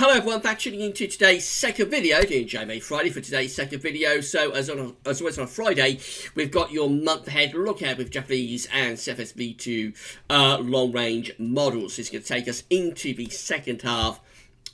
Hello everyone, back tuning into today's second video, doing JMA Friday for today's second video. So as on a, as always on a Friday, we've got your month ahead look ahead with Japanese and CFSV2 uh, long range models. This is going to take us into the second half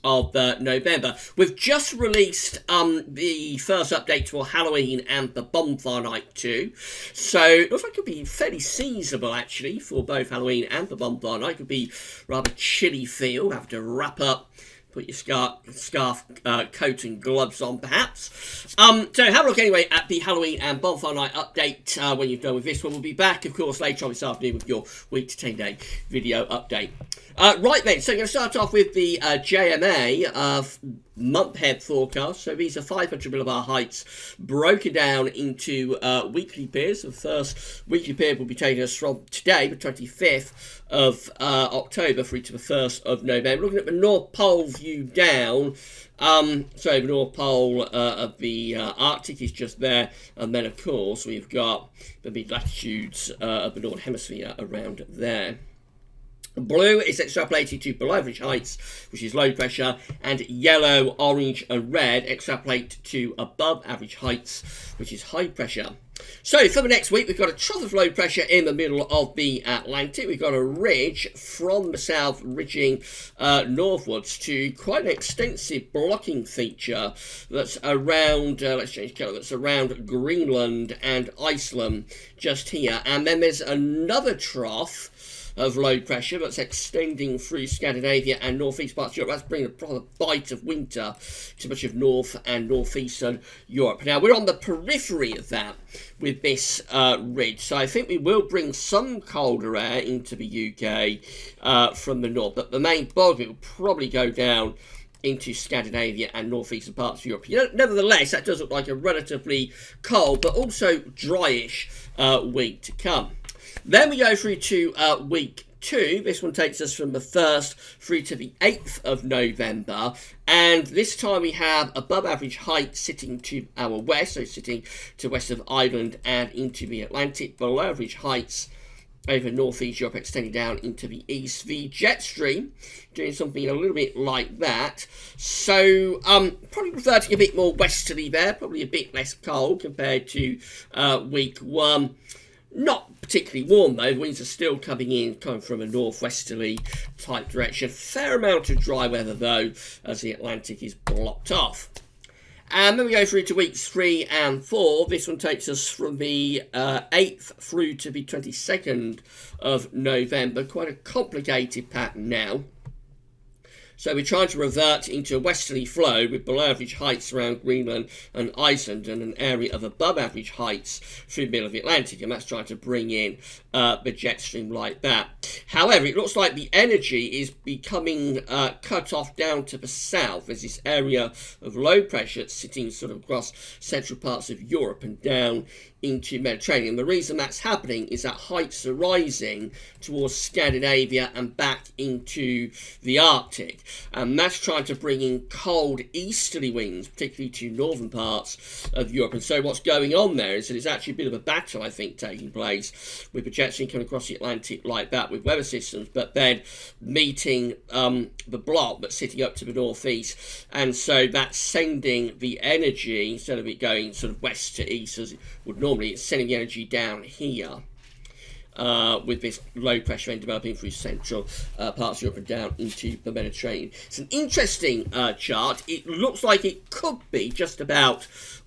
of uh, November. We've just released um, the first update for Halloween and the Bonfire Night 2. So it looks like it could be fairly seasonable actually for both Halloween and the Bonfire Night. It could be rather chilly feel, have to wrap up put your scarf, scarf uh, coat and gloves on, perhaps. Um, so have a look anyway at the Halloween and Bonfire Night update uh, when you've done with this one. We'll be back, of course, later on this afternoon with your week to 10 day video update. Uh, right then, so I'm going to start off with the uh, JMA of month head forecast. So these are 500 millibar heights broken down into uh, weekly pairs. The first weekly pair will be taking us from today, the 25th of uh, October through to the 1st of November. Looking at the North Pole view down, um, so the North Pole uh, of the uh, Arctic is just there, and then of course we've got the mid latitudes uh, of the Northern Hemisphere around there. Blue is extrapolated to below average heights, which is low pressure, and yellow, orange, and red extrapolate to above average heights, which is high pressure. So for the next week, we've got a trough of low pressure in the middle of the Atlantic. We've got a ridge from the south ridging uh, northwards to quite an extensive blocking feature that's around, uh, let's change colour, that's around Greenland and Iceland just here. And then there's another trough of low pressure that's extending through Scandinavia and northeast parts of Europe. That's bringing a proper bite of winter to much of north and northeastern Europe. Now, we're on the periphery of that with this uh, ridge, so I think we will bring some colder air into the UK uh, from the north, but the main body will probably go down into Scandinavia and northeastern parts of Europe. You know, nevertheless, that does look like a relatively cold but also dryish uh, week to come. Then we go through to uh, week two. This one takes us from the 1st through to the 8th of November. And this time we have above average height sitting to our west, so sitting to west of Ireland and into the Atlantic. Below average heights over northeast Europe extending down into the east. The jet stream doing something a little bit like that. So um, probably reverting a bit more westerly there, probably a bit less cold compared to uh, week one. Not particularly warm though, the winds are still coming in coming from a northwesterly type direction. Fair amount of dry weather though as the Atlantic is blocked off. And then we go through to weeks three and four. This one takes us from the uh, 8th through to the 22nd of November. Quite a complicated pattern now. So we're trying to revert into a westerly flow with below average heights around Greenland and Iceland and an area of above average heights through the middle of the Atlantic. And that's trying to bring in uh, the jet stream like that. However, it looks like the energy is becoming uh, cut off down to the south. There's this area of low pressure sitting sort of across central parts of Europe and down into Mediterranean. The reason that's happening is that heights are rising towards Scandinavia and back into the Arctic. And that's trying to bring in cold easterly winds, particularly to northern parts of Europe. And so what's going on there is that it's actually a bit of a battle, I think, taking place with projection coming across the Atlantic like that with weather systems, but then meeting um, the block but sitting up to the northeast. And so that's sending the energy, instead of it going sort of west to east as it would normally it's sending the energy down here uh, with this low pressure end developing through central uh, parts of Europe and down into the Mediterranean. It's an interesting uh, chart. It looks like it could be just about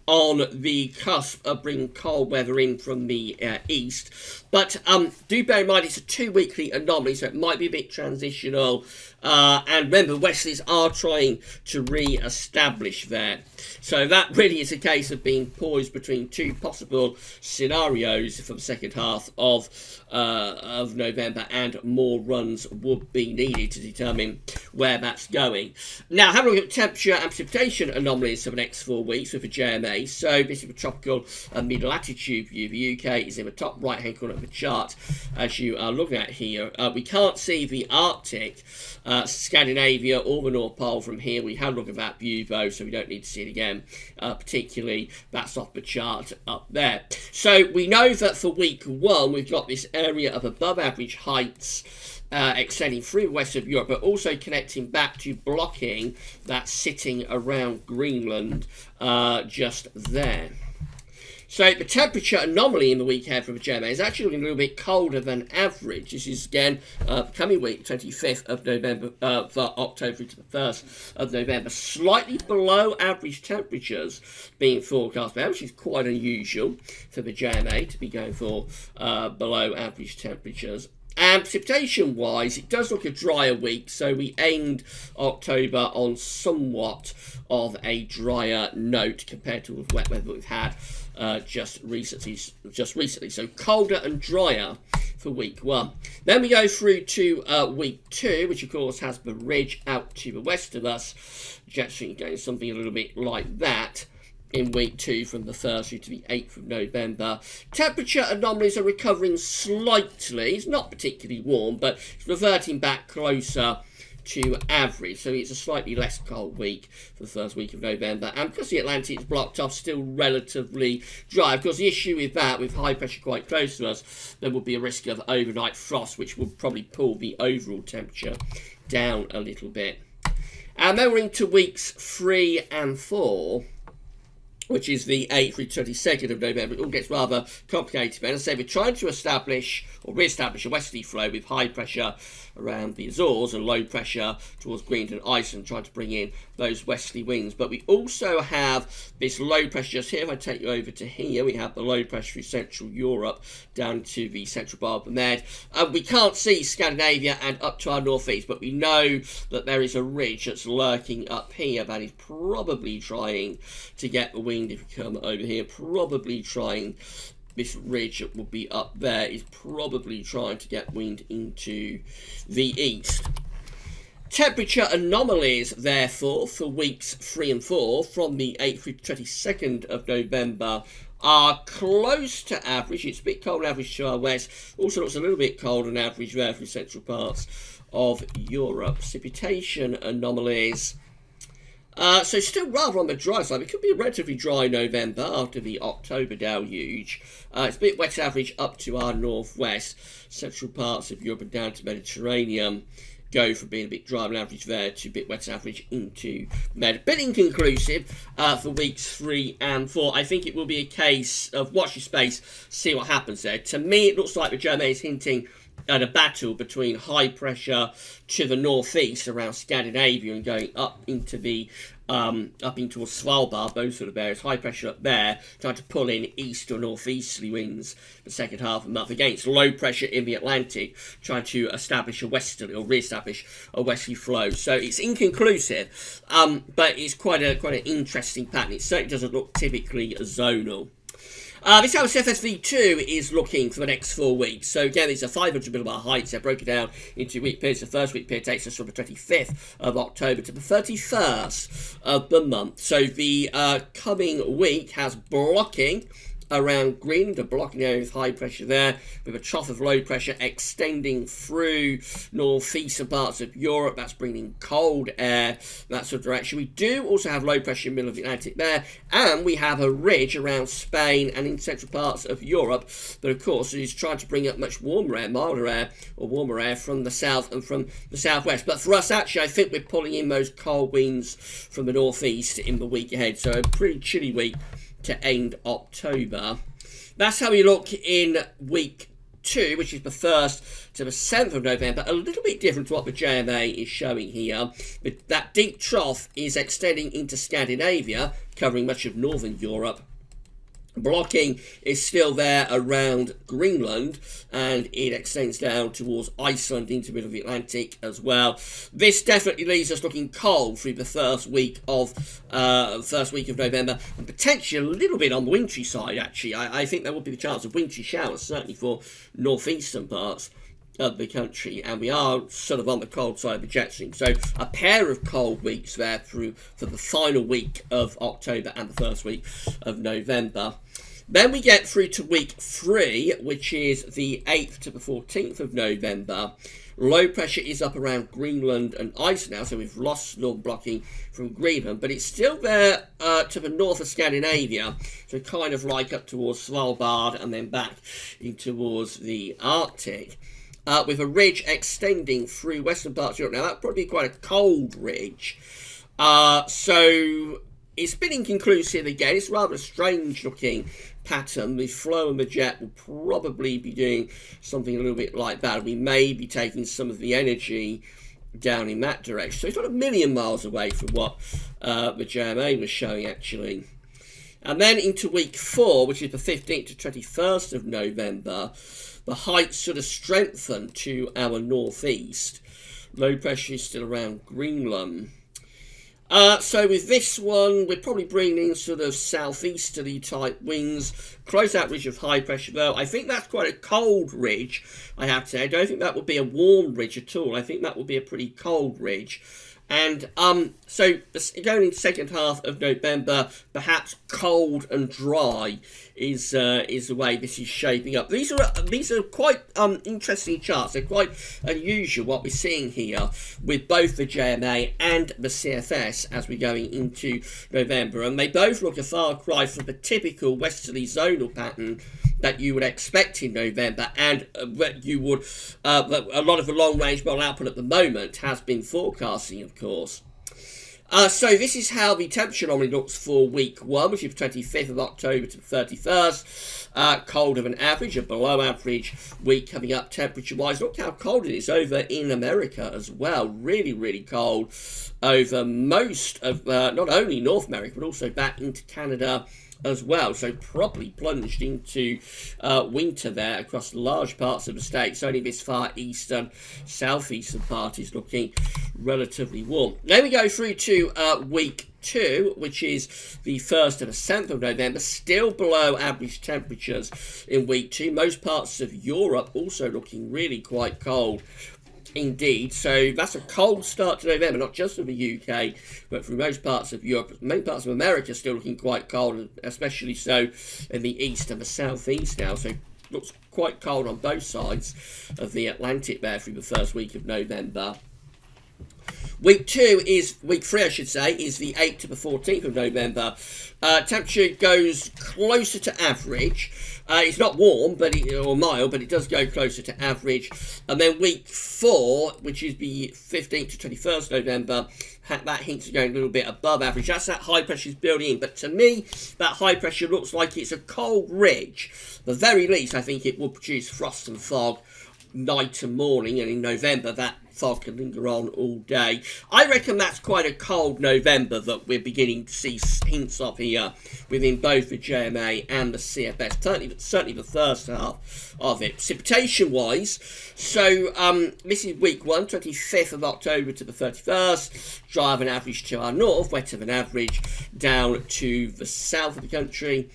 on the cusp of bringing cold weather in from the uh, east. But um, do bear in mind it's a two-weekly anomaly, so it might be a bit transitional. Uh, and remember, Westerlies are trying to re-establish there. So that really is a case of being poised between two possible scenarios for the second half of uh, of November, and more runs would be needed to determine where that's going. Now, having a look at temperature and precipitation anomalies for the next four weeks with the JMA. So this is a tropical uh, mid-latitude view. of The UK is in the top right-hand corner of the chart, as you are looking at here. Uh, we can't see the Arctic, uh, Scandinavia, or the North Pole from here. We had a look at that view, though, so we don't need to see it again. Uh, particularly, that's off the chart up there. So we know that for week one, we've got this area of above average heights uh, extending through west of Europe, but also connecting back to blocking that sitting around Greenland uh, just there. So the temperature anomaly in the week ahead for the JMA is actually looking a little bit colder than average. This is again uh, coming week, 25th of November, uh, for October to the 1st of November. Slightly below average temperatures being forecast now, which is quite unusual for the JMA to be going for uh, below average temperatures. And precipitation wise, it does look a drier week, so we aimed October on somewhat of a drier note compared to the wet weather we've had uh, just recently. Just recently, so colder and drier for week one. Then we go through to uh, week two, which of course has the ridge out to the west of us. Jet Stream going something a little bit like that in week two from the 1st to the 8th of November. Temperature anomalies are recovering slightly. It's not particularly warm, but it's reverting back closer to average. So it's a slightly less cold week for the first week of November. And because the Atlantic is blocked off, still relatively dry. Of course, the issue with that, with high pressure quite close to us, there would be a risk of overnight frost, which would probably pull the overall temperature down a little bit. And then we're into weeks three and four which is the 8th through 22nd of November. It all gets rather complicated. But as I say, we're trying to establish or re-establish a westerly flow with high pressure around the Azores and low pressure towards Greenland and Iceland, trying to bring in those westerly winds. But we also have this low pressure just here. If I take you over to here, we have the low pressure through Central Europe down to the Central Bar of Med. Um, we can't see Scandinavia and up to our northeast, but we know that there is a ridge that's lurking up here that is probably trying to get the wind if you come over here, probably trying this ridge that will be up there is probably trying to get wind into the east. Temperature anomalies, therefore, for weeks 3 and 4 from the 8th to 22nd of November are close to average. It's a bit cold average to our west. Also looks a little bit cold on average there for central parts of Europe. Precipitation anomalies uh, so still rather on the dry side. It could be a relatively dry November after the October deluge. Uh, it's a bit wet average up to our northwest. Central parts of Europe and down to Mediterranean go from being a bit dry on average there to a bit wet average into Med. A bit inconclusive uh, for weeks three and four. I think it will be a case of watch your space, see what happens there. To me, it looks like the JMA is hinting at a battle between high pressure to the northeast around Scandinavia and going up into the um, up into Svalbard, those sort of areas, high pressure up there, trying to pull in east or northeasterly winds the second half of the month against low pressure in the Atlantic, trying to establish a westerly or re-establish a westerly flow. So it's inconclusive, um, but it's quite a quite an interesting pattern. It certainly doesn't look typically zonal. Uh, this house CFSV2 is looking for the next four weeks. So again, these are 500 millibar heights. They're broken down into week periods. The first week period takes us from the 25th of October to the 31st of the month. So the uh, coming week has blocking around Greenland, a blocking area with high pressure there, with a trough of low pressure extending through northeastern parts of Europe. That's bringing cold air that sort of direction. We do also have low pressure in the middle of the Atlantic there, and we have a ridge around Spain and in central parts of Europe that, of course, is trying to bring up much warmer air, milder air, or warmer air from the south and from the southwest. But for us, actually, I think we're pulling in those cold winds from the northeast in the week ahead. So a pretty chilly week to end October. That's how we look in week two, which is the 1st to the 7th of November. A little bit different to what the JMA is showing here. But that deep trough is extending into Scandinavia, covering much of northern Europe blocking is still there around Greenland and it extends down towards Iceland into the middle of the Atlantic as well. This definitely leaves us looking cold through the first week of uh, first week of November and potentially a little bit on the wintry side actually. I, I think there will be the chance of wintry showers certainly for northeastern parts of the country, and we are sort of on the cold side of the jet stream. So a pair of cold weeks there through for the final week of October and the first week of November. Then we get through to week three, which is the 8th to the 14th of November. Low pressure is up around Greenland and ice now, so we've lost northern blocking from Greenland, but it's still there uh, to the north of Scandinavia, so kind of like up towards Svalbard and then back in towards the Arctic. Uh, with a ridge extending through western parts of Europe. Now, that would probably be quite a cold ridge. Uh, so it's been inconclusive again. It's rather a strange looking pattern. The flow and the jet will probably be doing something a little bit like that. We may be taking some of the energy down in that direction. So it's not a million miles away from what uh, the JMA was showing actually. And then into week four, which is the 15th to 21st of November, the heights sort of strengthen to our northeast. Low pressure is still around Greenland. Uh, so with this one, we're probably bringing in sort of southeasterly type winds. Close that ridge of high pressure though. I think that's quite a cold ridge, I have to say. I don't think that would be a warm ridge at all. I think that would be a pretty cold ridge. And um, so going into second half of November, perhaps cold and dry is uh, is the way this is shaping up. These are these are quite um, interesting charts. They're quite unusual what we're seeing here with both the JMA and the CFS as we're going into November, and they both look a far cry from the typical westerly zonal pattern that you would expect in November, and uh, you would uh, a lot of the long range model output at the moment has been forecasting, of course. Uh, so this is how the temperature anomaly looks for week one, which is 25th of October to 31st. Uh, colder than average, a below average week coming up temperature wise. Look how cold it is over in America as well. Really, really cold over most of uh, not only North America but also back into Canada as well. So properly plunged into uh, winter there across large parts of the state. It's only this far eastern, southeastern part is looking relatively warm. Then we go through to uh, week two, which is the 1st and the 7th of November, still below average temperatures in week two. Most parts of Europe also looking really quite cold Indeed, so that's a cold start to November, not just for the UK, but for most parts of Europe. Many parts of America are still looking quite cold, especially so in the east and the southeast now. So looks quite cold on both sides of the Atlantic there through the first week of November. Week two is, week three I should say, is the 8th to the 14th of November. Uh, temperature goes closer to average. Uh, it's not warm, but it, or mild, but it does go closer to average. And then week four, which is the 15th to 21st November, that hints at going a little bit above average. That's that high pressure is building in. But to me, that high pressure looks like it's a cold ridge. The very least, I think it will produce frost and fog night and morning. And in November, that fog can linger on all day. I reckon that's quite a cold November that we're beginning to see hints of here within both the JMA and the CFS. Certainly, certainly the first half of it. Precipitation-wise, so um, this is week one, 25th of October to the 31st. Dry an average to our north, wetter than average down to the south of the country.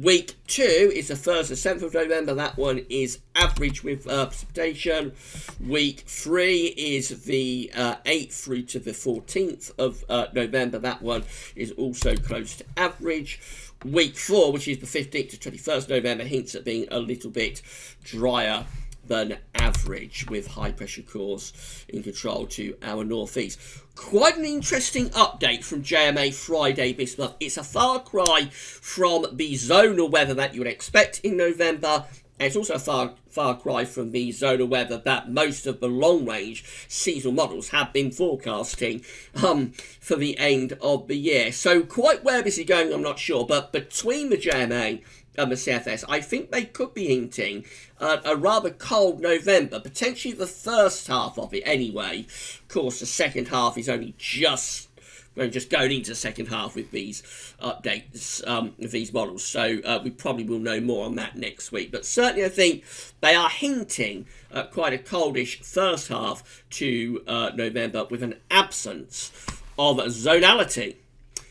Week two is the 1st and 7th of November. That one is average with uh, precipitation. Week three is the uh, 8th through to the 14th of uh, November. That one is also close to average. Week four, which is the 15th to 21st November, hints at being a little bit drier than average with high pressure cores in control to our northeast. Quite an interesting update from JMA Friday this month. It's a far cry from the zonal weather that you would expect in November. It's also a far, far cry from the zonal weather that most of the long-range seasonal models have been forecasting um, for the end of the year. So quite where this is going, I'm not sure. But between the JMA um, the CFS, I think they could be hinting at a rather cold November, potentially the first half of it anyway. Of course, the second half is only just we're just going into the second half with these updates, um, with these models. So uh, we probably will know more on that next week. But certainly I think they are hinting at quite a coldish first half to uh, November with an absence of zonality.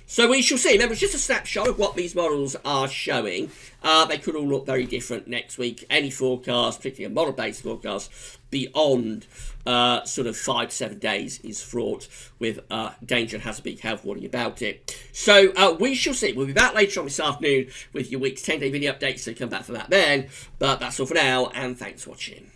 So we shall see. Remember, it's just a snapshot of what these models are showing. Uh, they could all look very different next week. Any forecast, particularly a model-based forecast, beyond uh, sort of five to seven days is fraught with uh, danger and has a big health warning about it. So uh, we shall see. We'll be back later on this afternoon with your week's 10-day video update, so come back for that then. But that's all for now, and thanks for watching.